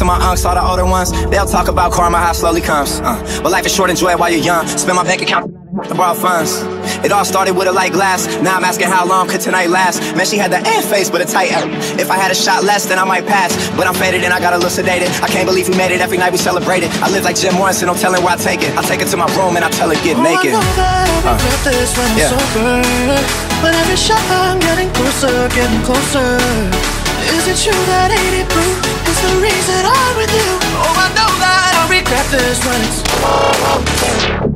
to my unks, all the older ones. They'll talk about karma, how slowly comes. Uh, but life is short, enjoy it while you're young. Spend my bank account to borrow funds. It all started with a light glass. Now I'm asking how long could tonight last. Man, she had the air face, but a tight ass. If I had a shot less, then I might pass. But I'm faded and I got elucidated. I can't believe we made it. Every night we celebrate it. I live like Jim Morrison. I'm telling where I take it. I take it to my room and I tell her get oh, naked. I I uh. this when yeah. But every shot I'm getting closer, getting closer. Is it true that 80 proof is the reason I'm with you? Oh, I know that I regret this when it's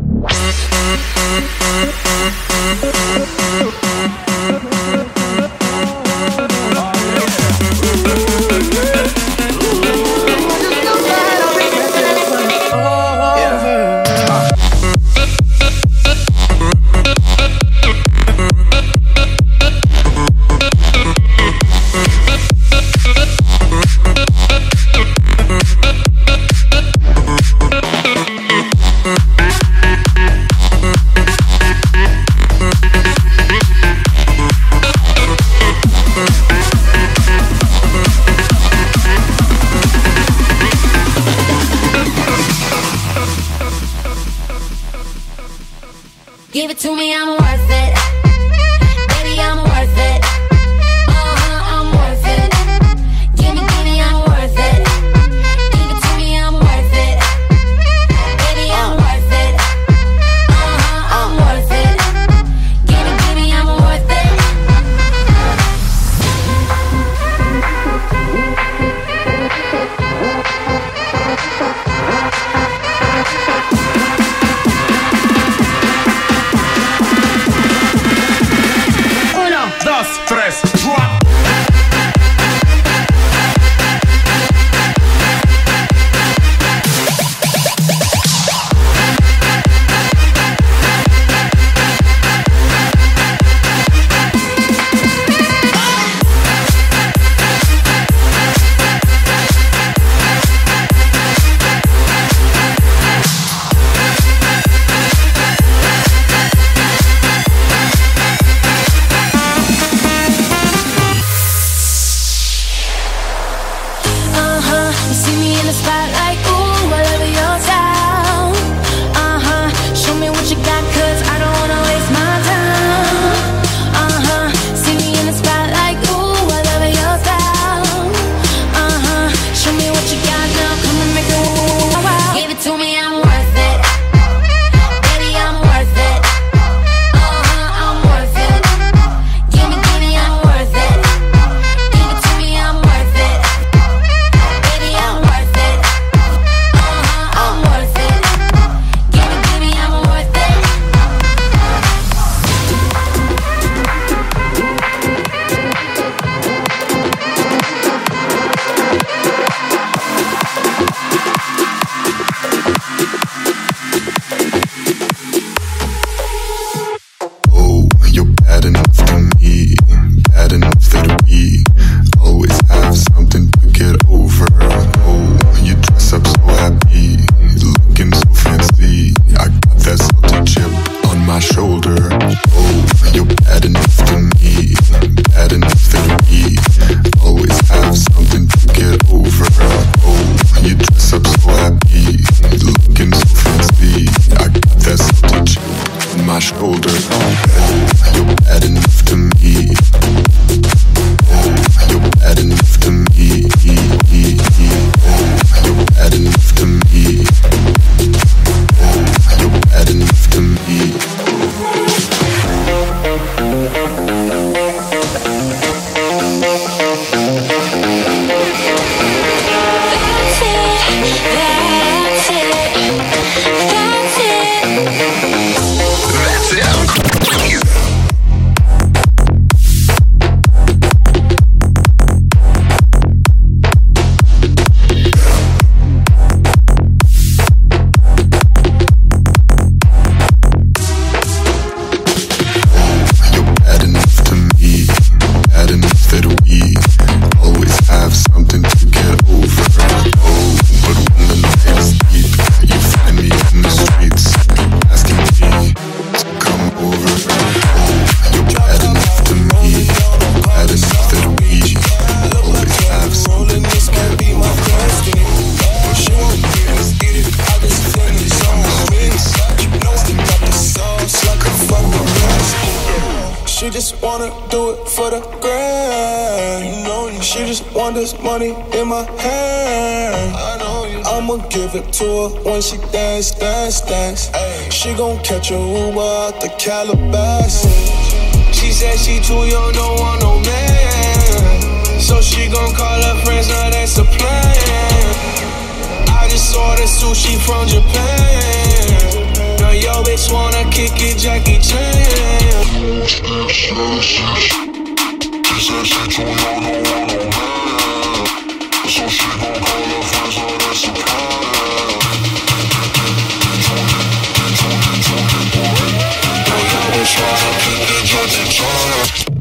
just wanna do it for the grand. You know, she just want this money in my hand. I know you. I'ma give it to her when she dance, dance, dance. Ay. She gon' catch a Uber out the Calabasas. She said she too young, don't want no man. So she gon' call her friends, now that's a plan. I just ordered sushi from Japan. Now yo bitch wanna kick it, Jackie Chan. Said she too young, don't want. So she gon' call her friends, a plan. Kick it, Jackie Chan.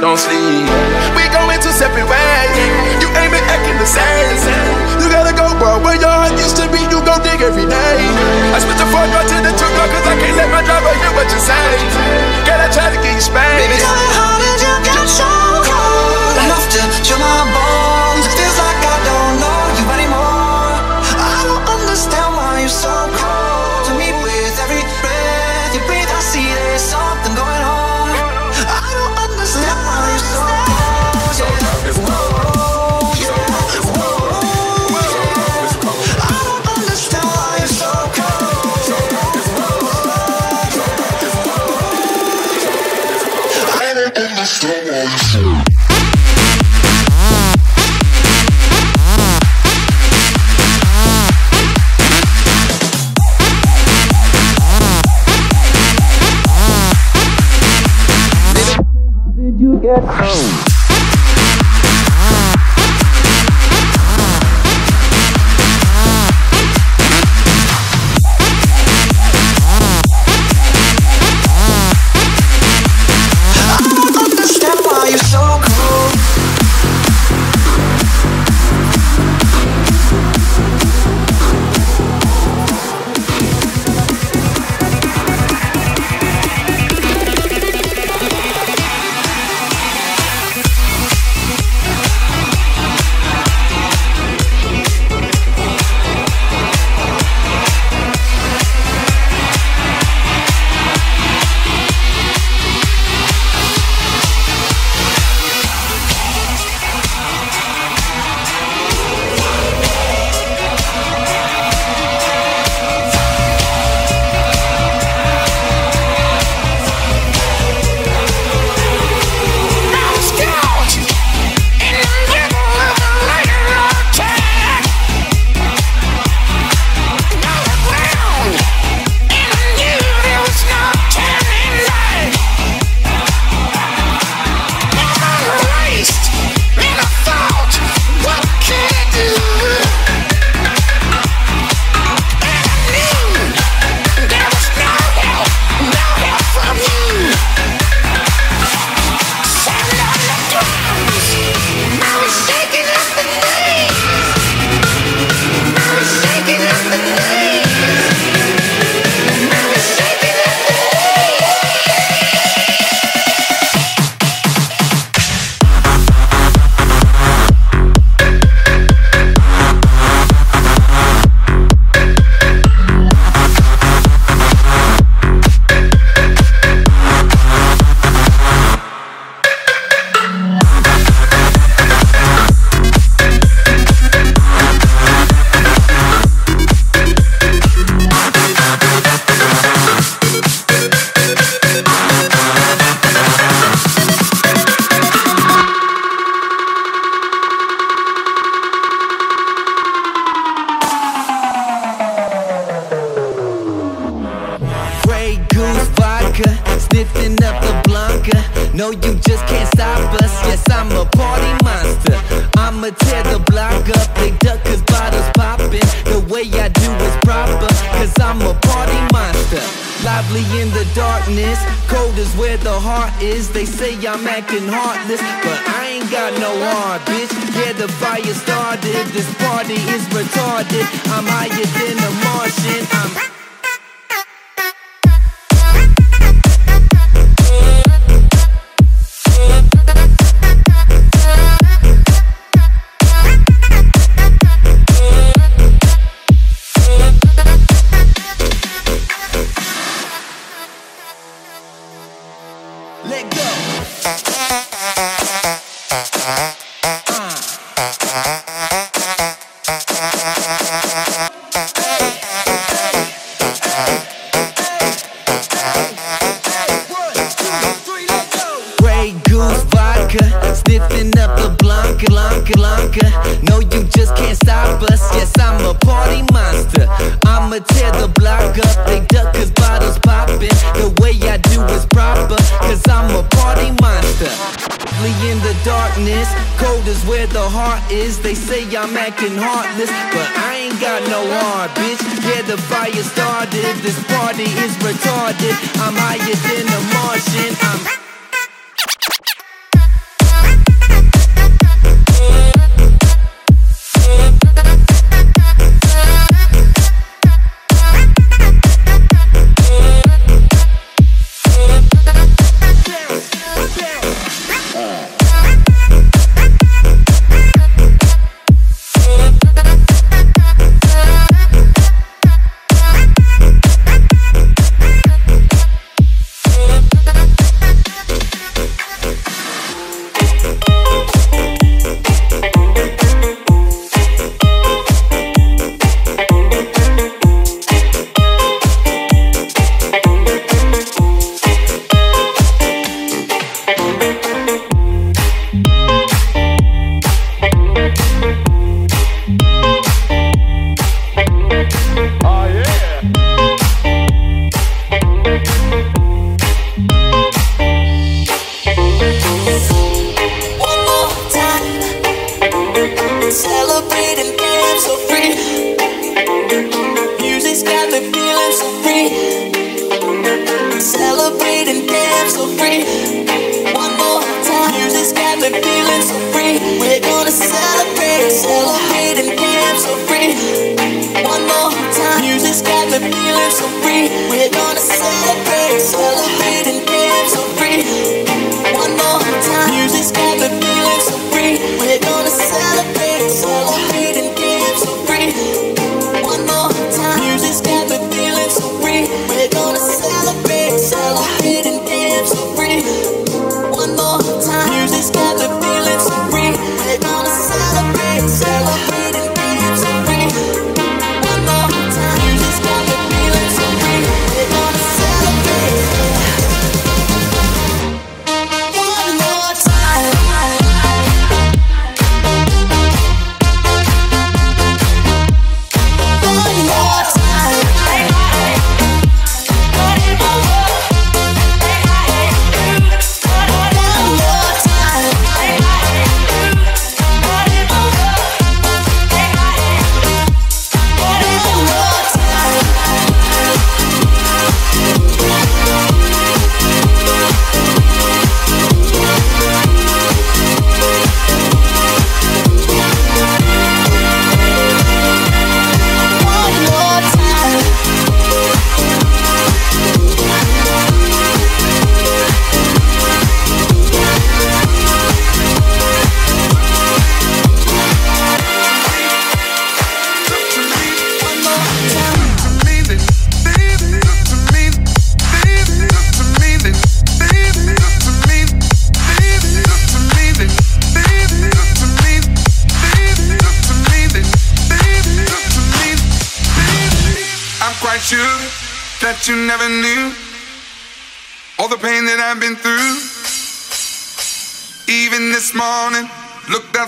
Don't sleep.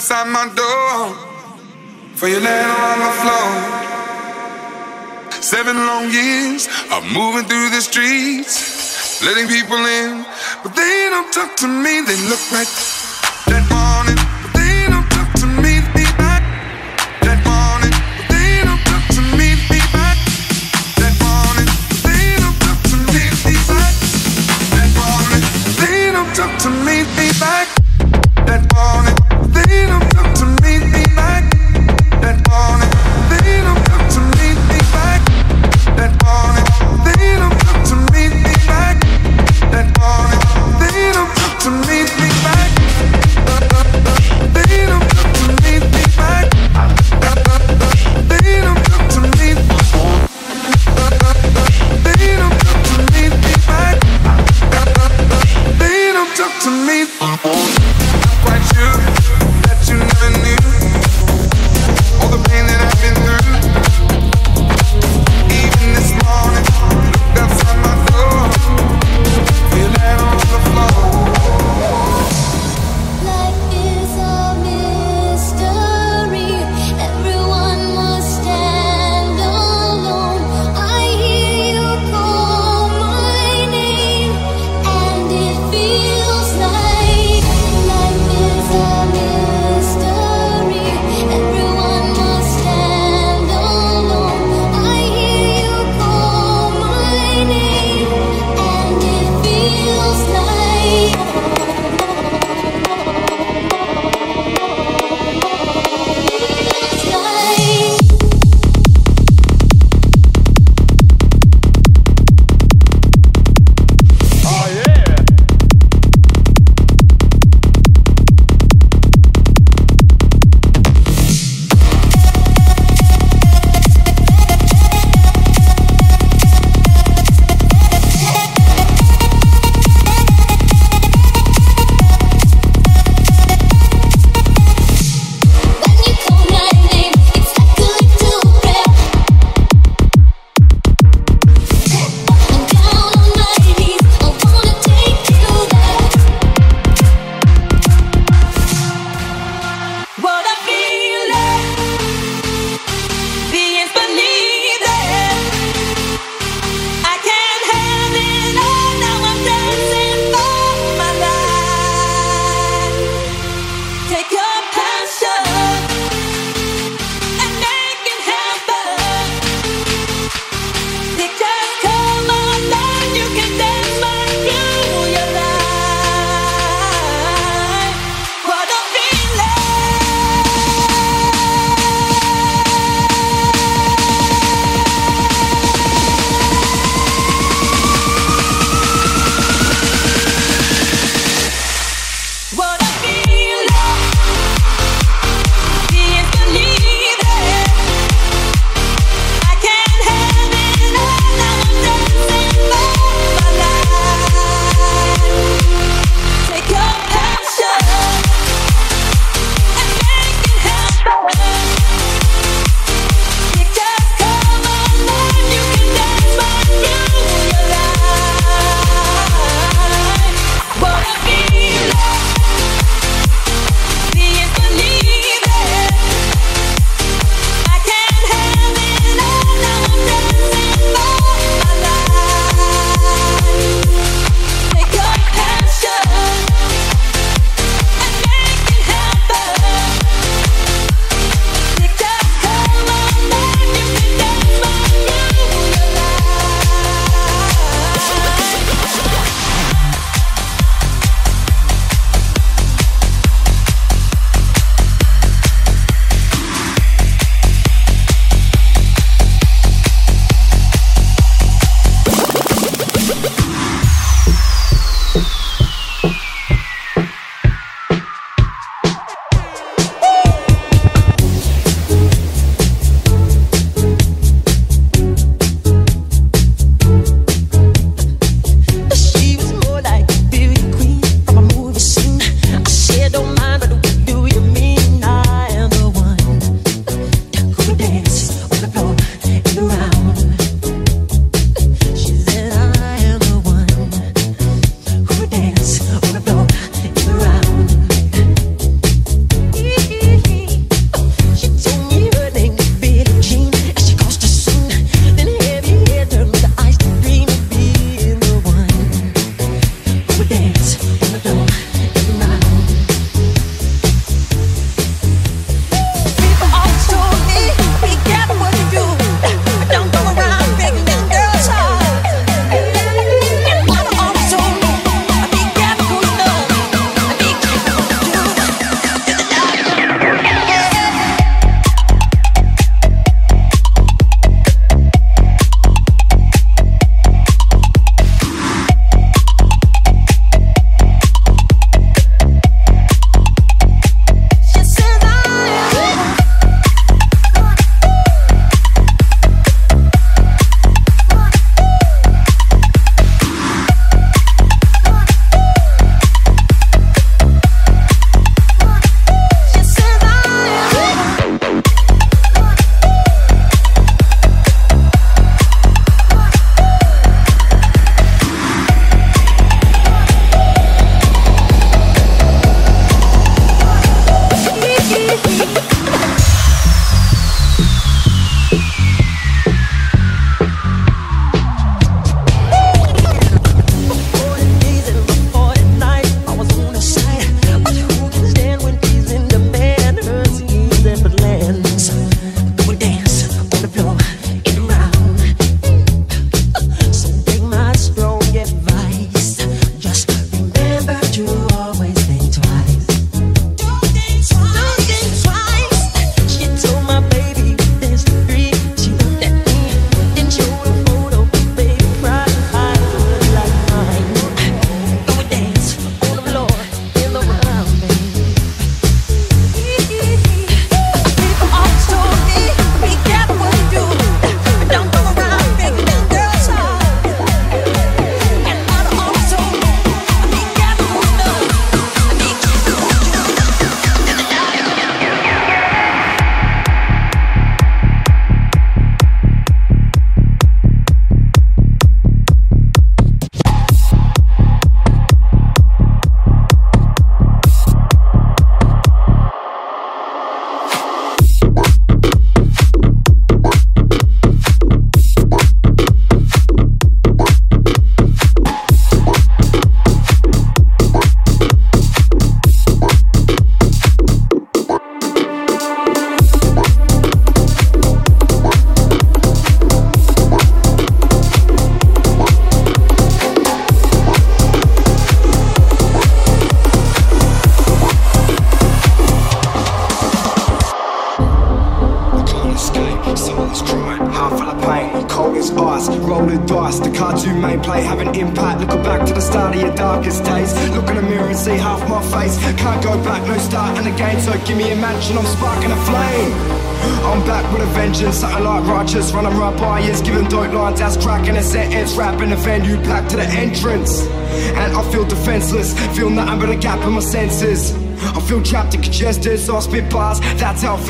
Outside my door for you laying on the floor. Seven long years of moving through the streets, letting people in, but they don't talk to me. They look right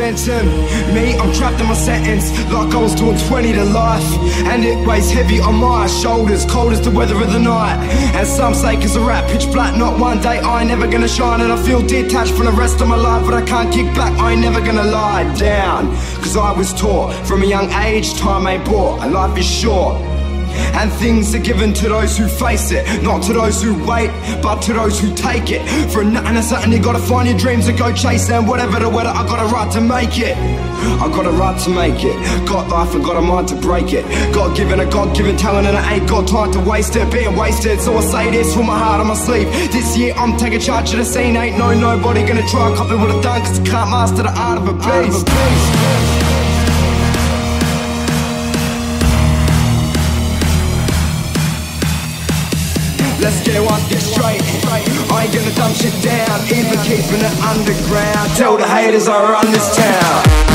Me, I'm trapped in my sentence, like I was doing 20 to life. And it weighs heavy on my shoulders, cold as the weather of the night. And some say, cause a rap pitch black, not one day I ain't never gonna shine. And I feel detached from the rest of my life, but I can't kick back, I ain't never gonna lie down. Cause I was taught from a young age, time ain't bought, and life is short. And things are given to those who face it, not to those who wait, but to those who take it. For nothing and something, you gotta find your dreams and go chase them. Whatever the weather, I got a right to make it. I got a right to make it. Got life and got a mind to break it. God given a God given talent and I ain't got time to waste it. Being wasted, so I say this with my heart on my sleeve. This year I'm taking charge of the scene. Ain't no nobody gonna try and copy what I've done, cause I can't master the art of a beast. Let's get one thing straight. I ain't gonna dumb shit down, even keeping it underground. Tell the haters I run this town.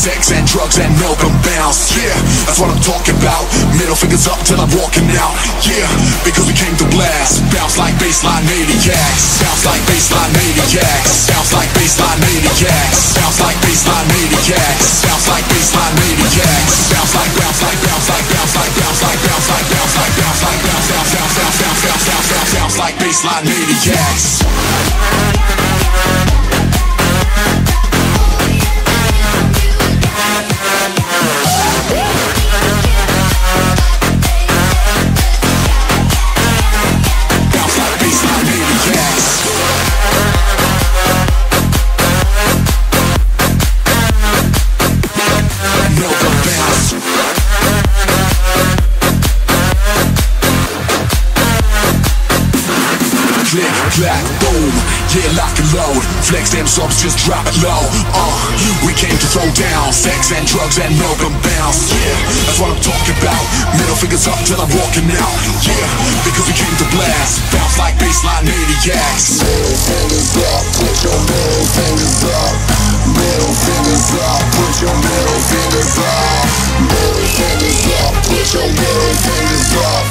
Sex and drugs and milk bounce. Yeah, that's what I'm talking about. Middle fingers up till I'm walking out. Yeah, because we came to blast. Bounce like bassline maniacs. Bounce like bassline maniacs. Bounce like bassline maniacs. Bounce like bassline maniacs. Bounce like bassline maniacs. Bounce like bounce like bounce like bounce like bounce like bounce like bounce like bounce like bounce bounce bounce bounce bounce bounce bounce bounce bounce like bassline maniacs. Bounce Clack, boom, yeah, lock and load. Flex them subs, just drop it low. Uh, we came to throw down sex and drugs and milk and bounce. Yeah, that's what I'm talking about. Middle fingers up till I'm walking out. Yeah, because we came to blast. Bounce like bassline maniacs. Middle fingers up, put your middle fingers up. Middle fingers up, put your middle fingers up. Middle fingers up, put your middle fingers up.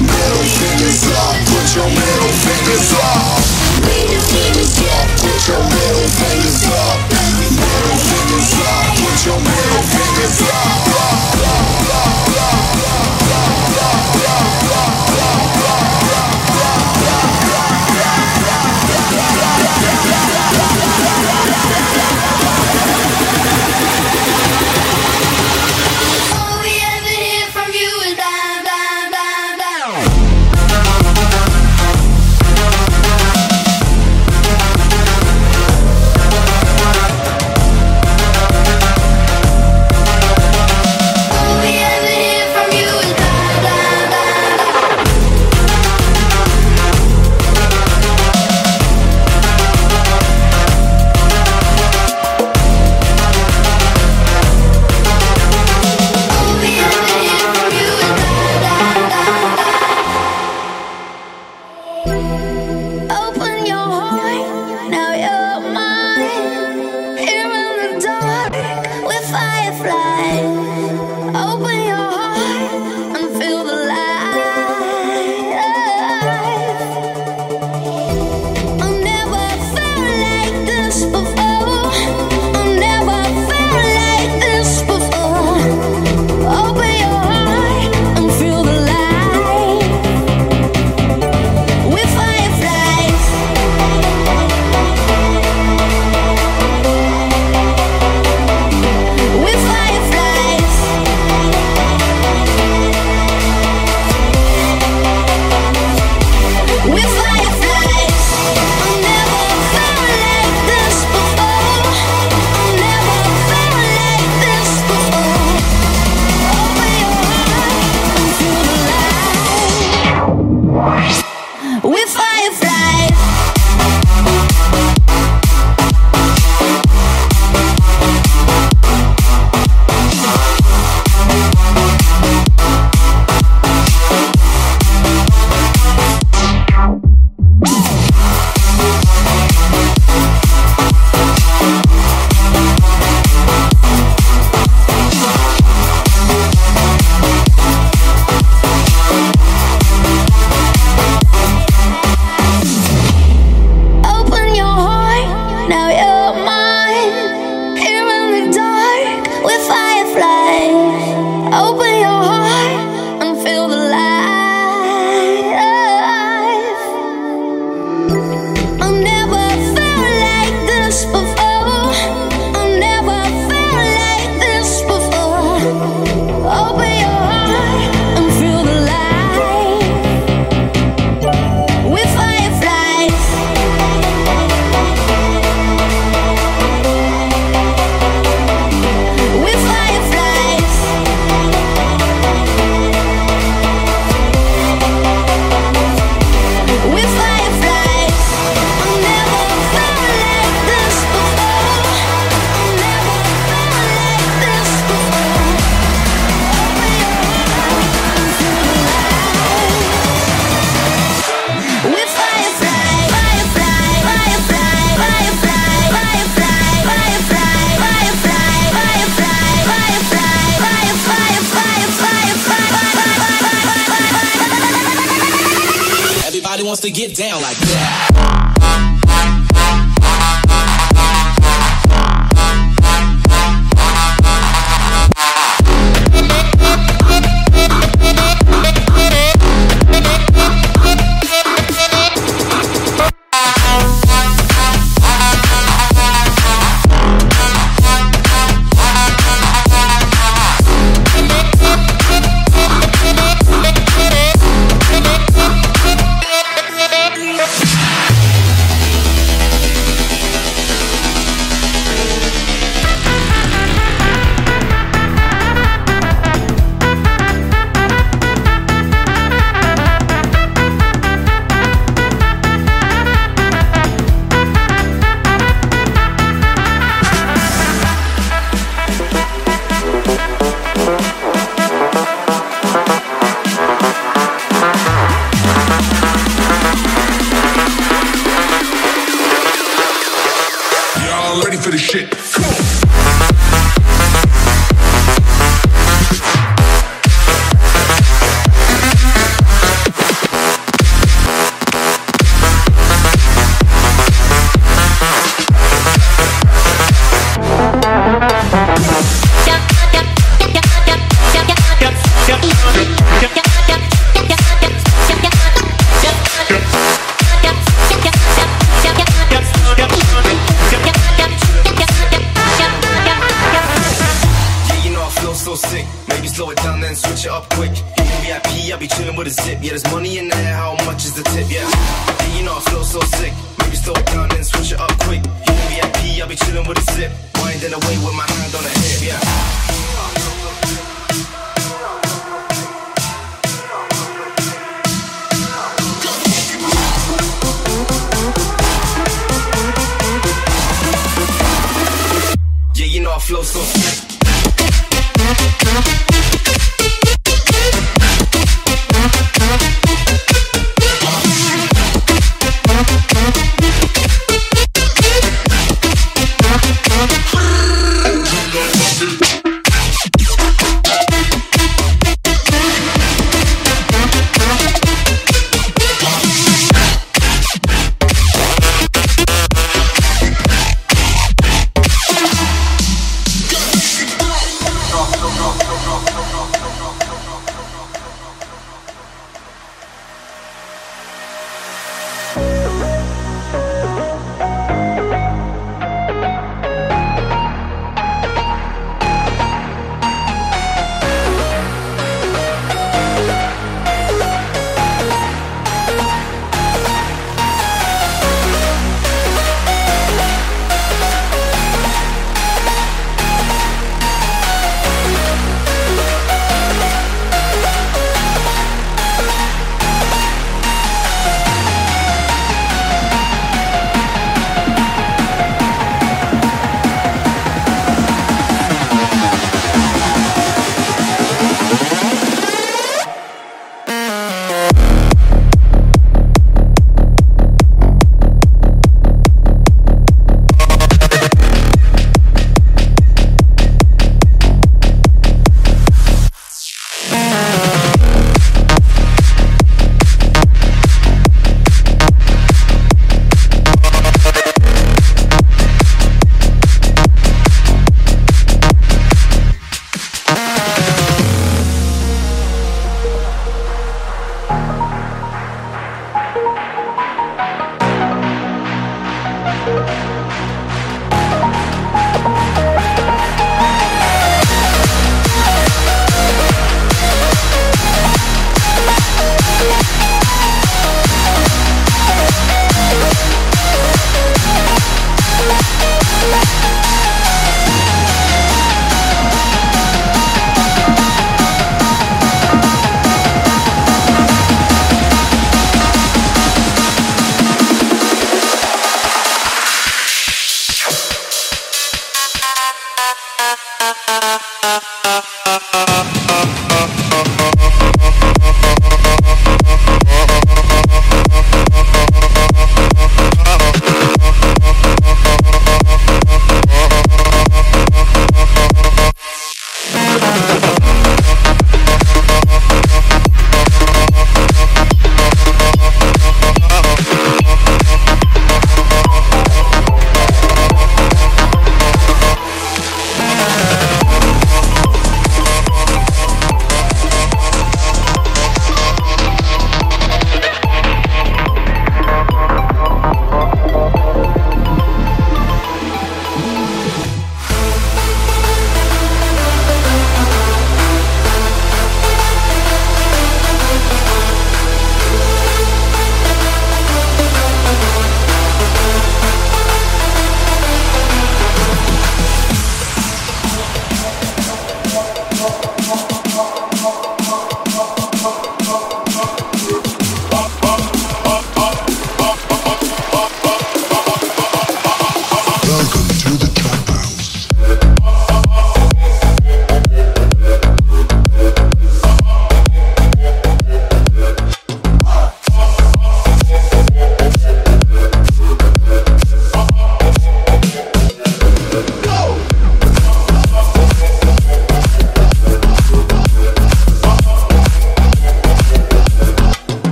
Middle fingers up, put your middle fingers up. Fingers up, put your middle fingers up. Middle fingers up, put your middle fingers up.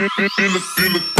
look, look, look.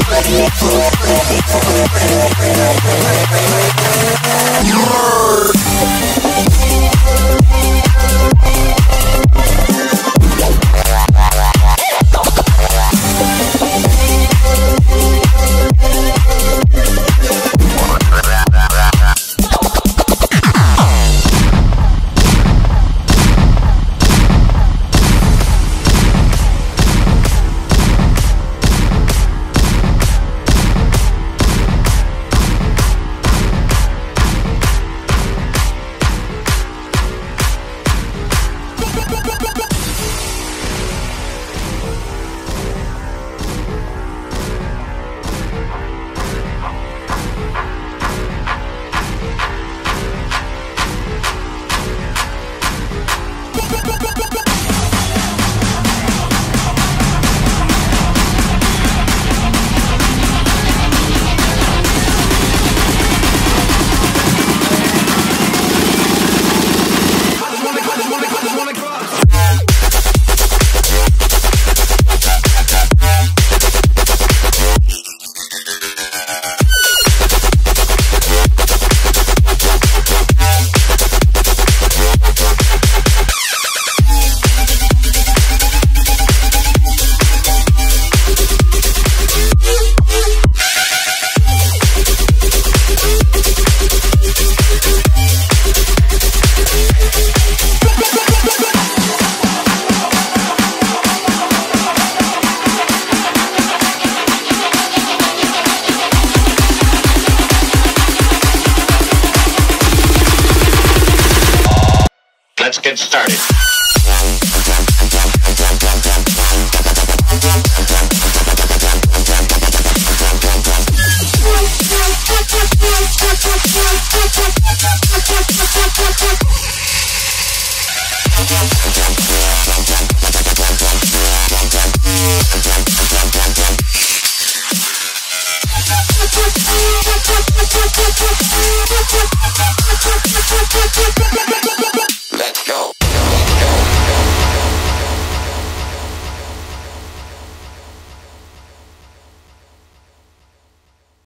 Thank you.